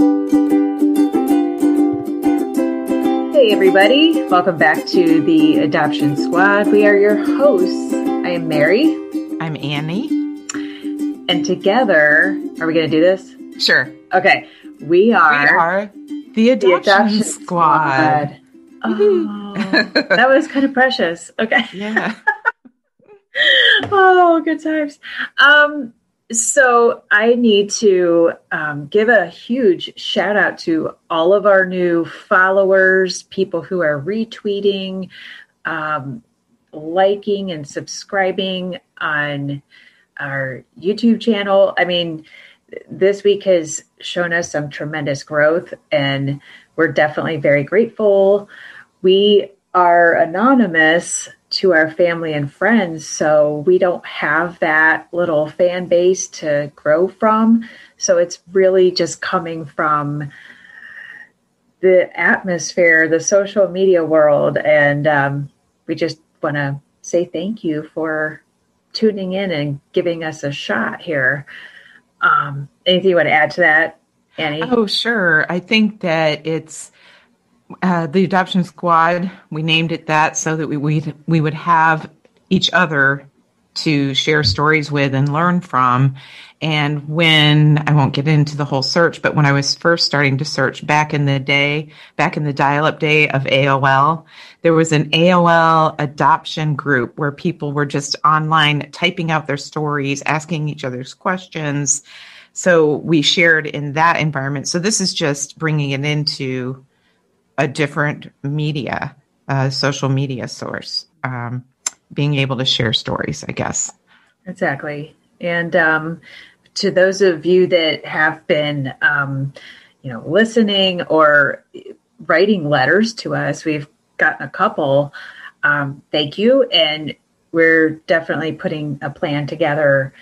Hey, everybody. Welcome back to the Adoption Squad. We are your hosts. I am Mary. I'm Annie. And together, are we going to do this? Sure. Okay. We are, we are the Adoption, the adoption Squad. squad. Oh, that was kind of precious. Okay. Yeah. oh, good times. Um, so I need to um, give a huge shout out to all of our new followers, people who are retweeting, um, liking, and subscribing on our YouTube channel. I mean, this week has shown us some tremendous growth, and we're definitely very grateful. We are anonymous to our family and friends. So we don't have that little fan base to grow from. So it's really just coming from the atmosphere, the social media world. And um, we just want to say thank you for tuning in and giving us a shot here. Um, anything you want to add to that, Annie? Oh, sure. I think that it's uh, the adoption squad. We named it that so that we we we would have each other to share stories with and learn from. And when I won't get into the whole search, but when I was first starting to search back in the day, back in the dial up day of AOL, there was an AOL adoption group where people were just online typing out their stories, asking each other's questions. So we shared in that environment. So this is just bringing it into a different media, social media source, um, being able to share stories, I guess. Exactly. And um, to those of you that have been, um, you know, listening or writing letters to us, we've gotten a couple. Um, thank you. And we're definitely putting a plan together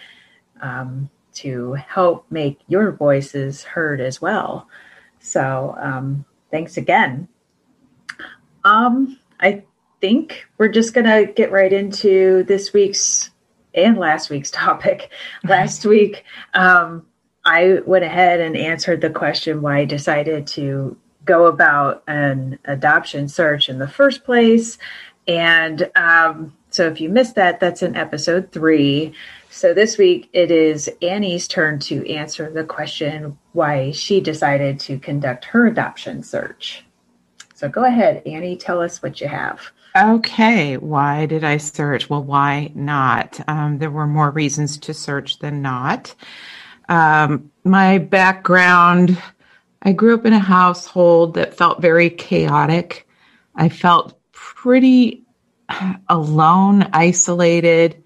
um, to help make your voices heard as well. So, um, thanks again. Um, I think we're just gonna get right into this week's and last week's topic. last week, um, I went ahead and answered the question why I decided to go about an adoption search in the first place. And um, so if you missed that, that's in episode three. So this week it is Annie's turn to answer the question why she decided to conduct her adoption search. So go ahead, Annie, tell us what you have. Okay, why did I search? Well, why not? Um, there were more reasons to search than not. Um, my background I grew up in a household that felt very chaotic. I felt pretty alone, isolated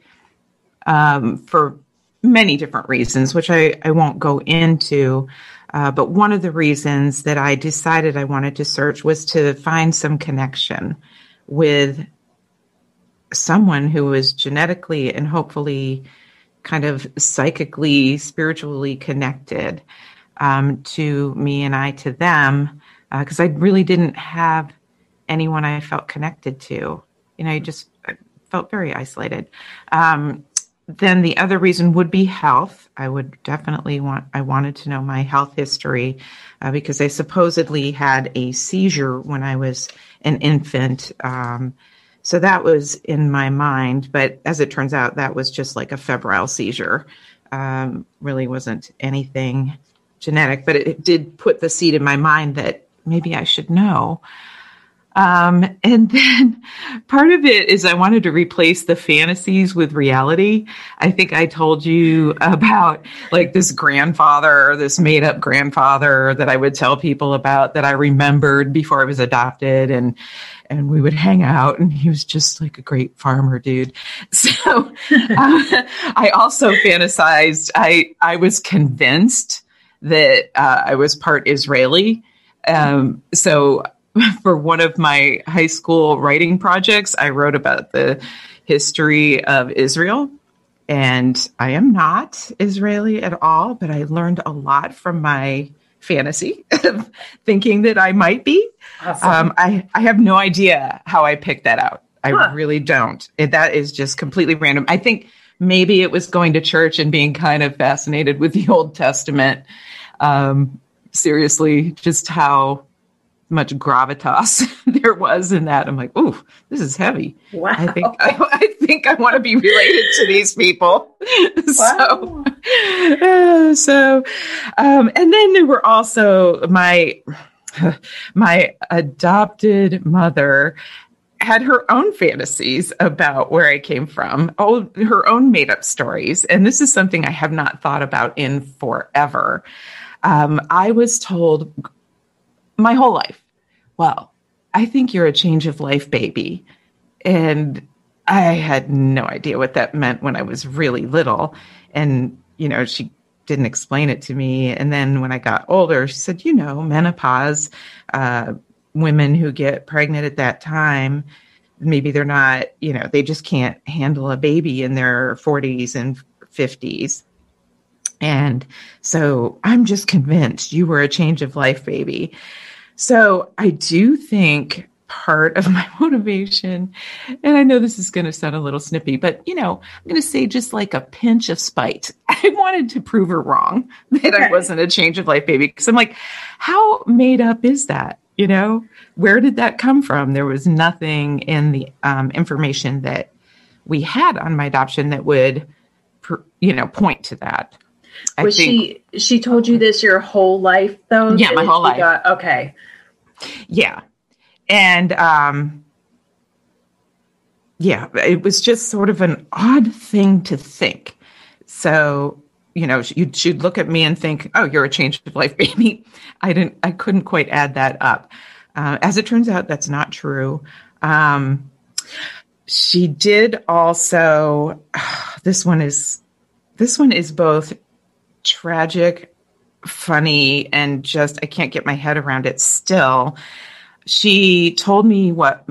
um, for many different reasons, which I, I won't go into. Uh, but one of the reasons that I decided I wanted to search was to find some connection with someone who was genetically and hopefully kind of psychically, spiritually connected um, to me and I to them, because uh, I really didn't have anyone I felt connected to. You know, I just felt very isolated. Um, then the other reason would be health. I would definitely want, I wanted to know my health history uh, because I supposedly had a seizure when I was an infant. Um, so that was in my mind. But as it turns out, that was just like a febrile seizure. Um, really wasn't anything genetic, but it did put the seed in my mind that maybe I should know. Um, and then part of it is I wanted to replace the fantasies with reality. I think I told you about like this grandfather or this made up grandfather that I would tell people about that I remembered before I was adopted and and we would hang out and he was just like a great farmer dude. So uh, I also fantasized I I was convinced that uh, I was part Israeli. Um, so for one of my high school writing projects, I wrote about the history of Israel. And I am not Israeli at all, but I learned a lot from my fantasy of thinking that I might be. Awesome. Um, I, I have no idea how I picked that out. I huh. really don't. It, that is just completely random. I think maybe it was going to church and being kind of fascinated with the Old Testament. Um, seriously just how much gravitas there was in that. I'm like, ooh, this is heavy. Wow. I think I, I think I want to be related to these people. Wow. so, uh, so, um, and then there were also my my adopted mother had her own fantasies about where I came from, oh, her own made up stories. And this is something I have not thought about in forever. Um, I was told my whole life, well, I think you're a change of life baby. And I had no idea what that meant when I was really little. And, you know, she didn't explain it to me. And then when I got older, she said, you know, menopause, uh, women who get pregnant at that time, maybe they're not, you know, they just can't handle a baby in their 40s and 50s. And so I'm just convinced you were a change of life baby. So I do think part of my motivation, and I know this is going to sound a little snippy, but you know, I'm going to say just like a pinch of spite. I wanted to prove her wrong that I wasn't a change of life baby because I'm like, how made up is that? You know, where did that come from? There was nothing in the um, information that we had on my adoption that would, you know, point to that. I was think, she she told you this your whole life though? Yeah, my whole life. Got, okay. Yeah. And um yeah, it was just sort of an odd thing to think. So, you know, you should look at me and think, "Oh, you're a change of life baby." I didn't I couldn't quite add that up. Uh, as it turns out, that's not true. Um, she did also. this one is this one is both tragic, funny, and just I can't get my head around it still. She told me what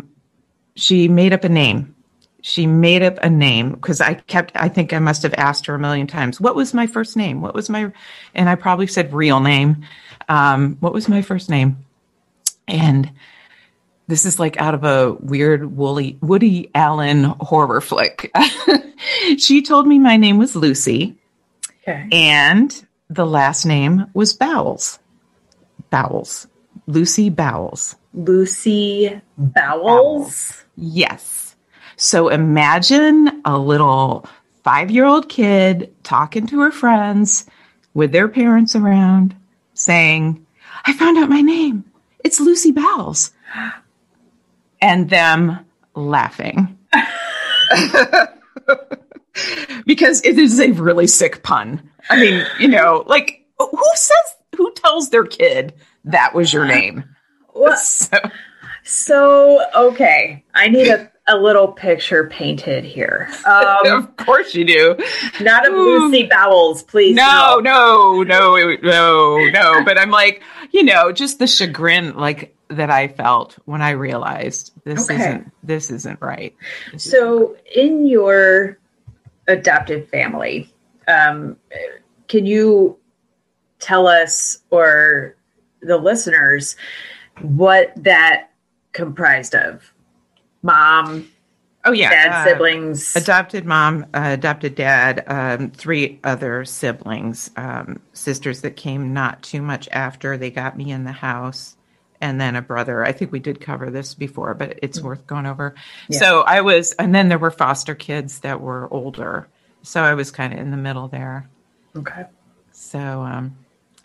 she made up a name. She made up a name because I kept, I think I must have asked her a million times, what was my first name? What was my, and I probably said real name. Um, what was my first name? And this is like out of a weird Woody, Woody Allen horror flick. she told me my name was Lucy. Okay. And the last name was Bowles. Bowles. Lucy Bowles. Lucy Bowles? Yes. So imagine a little five year old kid talking to her friends with their parents around saying, I found out my name. It's Lucy Bowles. And them laughing. because it is a really sick pun. I mean, you know, like who says who tells their kid that was your name? Well, so, so okay, I need a, a little picture painted here. Um, of course you do. Not of Lucy Bowles, please. No, no, no, no, no, no. But I'm like, you know, just the chagrin, like that I felt when I realized this okay. isn't this isn't right. This so, isn't in your adopted family. Um, can you tell us or the listeners what that comprised of? Mom, Oh yeah, dad, uh, siblings, adopted mom, uh, adopted dad, um, three other siblings, um, sisters that came not too much after they got me in the house, and then a brother. I think we did cover this before, but it's mm-hmm. worth going over. Yeah. So I was, and then there were foster kids that were older. So I was kind of in the middle there. Okay. So, um,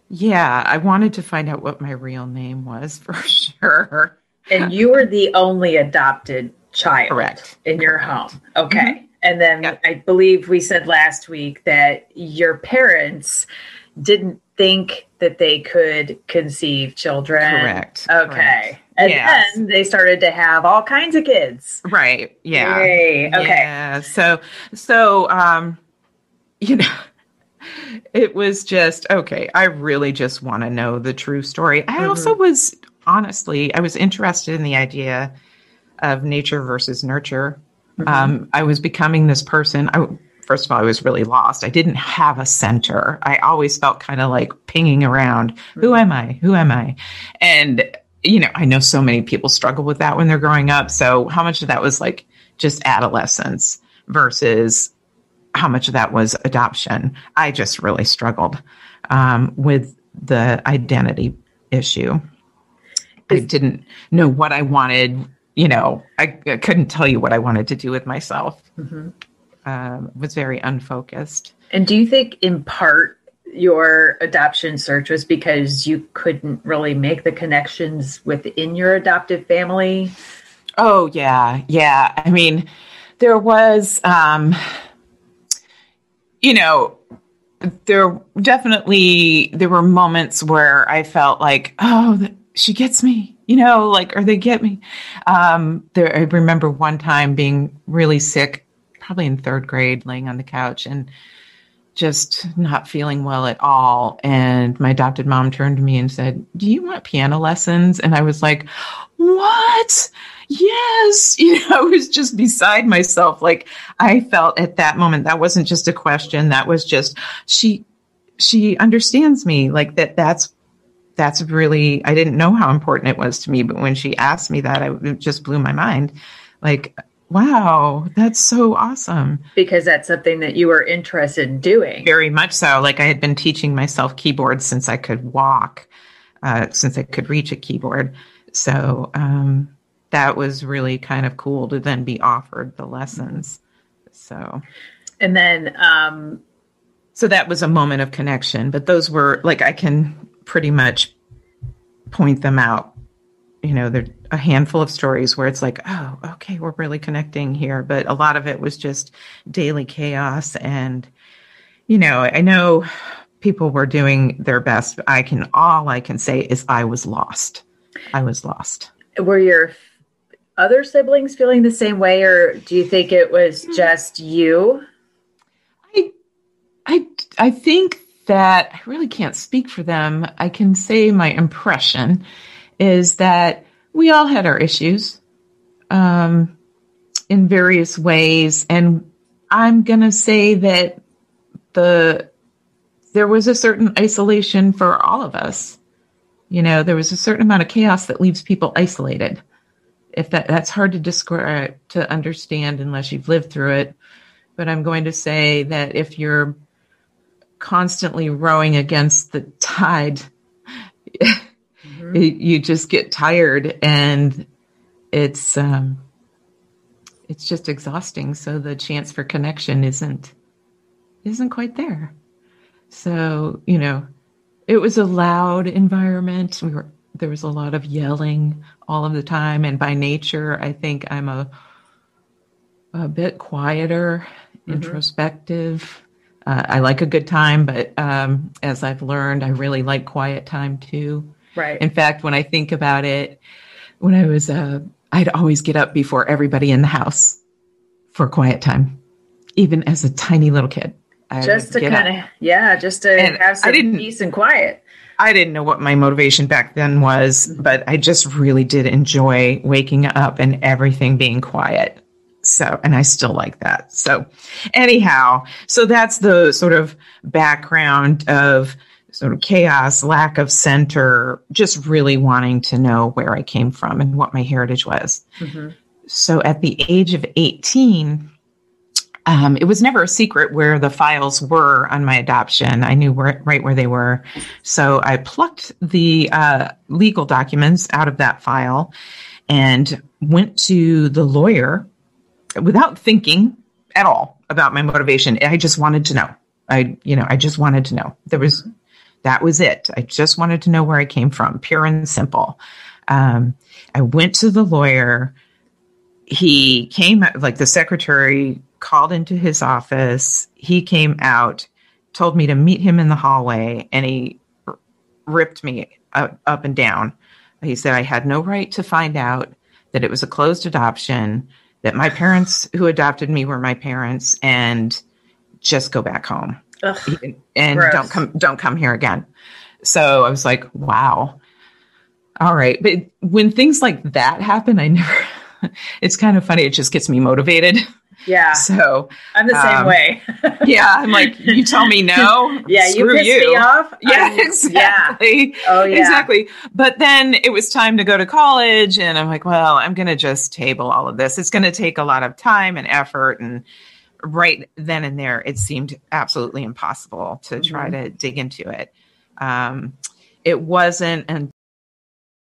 yeah, I wanted to find out what my real name was for sure. And you were the only adopted child Correct. in your home. Okay. Mm-hmm. And then yep. I believe we said last week that your parents didn't think that they could conceive children. Correct. Okay. Correct. And yes. then they started to have all kinds of kids. Right. Yeah. Yay. Okay. Yeah. So so um you know it was just okay, I really just want to know the true story. I mm-hmm. also was honestly, I was interested in the idea of nature versus nurture. Mm-hmm. Um, I was becoming this person. I first of all, I was really lost. I didn't have a center. I always felt kind of like pinging around. Who am I? Who am I? And, you know, I know so many people struggle with that when they're growing up. So how much of that was like just adolescence versus how much of that was adoption? I just really struggled um, with the identity issue. I didn't know what I wanted. You know, I, I couldn't tell you what I wanted to do with myself. Mm-hmm. Um, was very unfocused. And do you think, in part, your adoption search was because you couldn't really make the connections within your adoptive family? Oh yeah, yeah. I mean, there was, um, you know, there definitely there were moments where I felt like, oh, she gets me, you know, like, or they get me. Um, there, I remember one time being really sick, probably in third grade, laying on the couch and just not feeling well at all. And my adopted mom turned to me and said, Do you want piano lessons? And I was like, What? Yes. You know, I was just beside myself. Like I felt at that moment, that wasn't just a question. That was just, she, she understands me like that. That's, that's really, I didn't know how important it was to me. But when she asked me that, I, it just blew my mind. Like, Wow, that's so awesome. Because that's something that you were interested in doing. Very much so. Like I had been teaching myself keyboard since I could walk, uh, since I could reach a keyboard. So um, that was really kind of cool to then be offered the lessons. So, and then, um, so that was a moment of connection. But those were like I can pretty much point them out. You know, they're a handful of stories where it's like, oh, okay, we're really connecting here. But a lot of it was just daily chaos. And, you know, I know people were doing their best. I can, all I can say is I was lost. I was lost. Were your other siblings feeling the same way, or do you think it was just you? I, I, I think that I really can't speak for them. I can say my impression is that we all had our issues um, in various ways, and I'm going to say that the there was a certain isolation for all of us. You know, there was a certain amount of chaos that leaves people isolated. If that that's hard to describe to understand unless you've lived through it, but I'm going to say that if you're constantly rowing against the tide. it, you just get tired and it's um, it's just exhausting. So the chance for connection isn't isn't quite there. So you know, it was a loud environment. We were there was a lot of yelling all of the time, and by nature, I think I'm a a bit quieter, mm-hmm. introspective. Uh, I like a good time, but um, as I've learned, I really like quiet time too. Right. In fact, when I think about it, when I was, uh, I'd always get up before everybody in the house for quiet time, even as a tiny little kid. I just to kind of, yeah, just to and have some peace and quiet. I didn't know what my motivation back then was, but I just really did enjoy waking up and everything being quiet. So, and I still like that. So, anyhow, so that's the sort of background of sort of chaos, lack of center, just really wanting to know where I came from and what my heritage was. Mm-hmm. So at the age of 18, um, it was never a secret where the files were on my adoption. I knew where, right where they were. So I plucked the uh, legal documents out of that file and went to the lawyer without thinking at all about my motivation. I just wanted to know. I, you know, I just wanted to know. There was that was it. I just wanted to know where I came from, pure and simple. Um, I went to the lawyer. He came, like the secretary called into his office. He came out, told me to meet him in the hallway, and he r- ripped me up, up and down. He said I had no right to find out that it was a closed adoption, that my parents who adopted me were my parents, and just go back home. Ugh, and gross. don't come don't come here again. So I was like, wow. All right. But when things like that happen, I never it's kind of funny. It just gets me motivated. Yeah. So I'm the same um, way. yeah. I'm like, you tell me no. yeah. You piss you. me off. Yeah. I'm, exactly. Yeah. Oh yeah. Exactly. But then it was time to go to college and I'm like, well, I'm going to just table all of this. It's going to take a lot of time and effort and right then and there, it seemed absolutely impossible to try mm-hmm. to dig into it. Um, it wasn't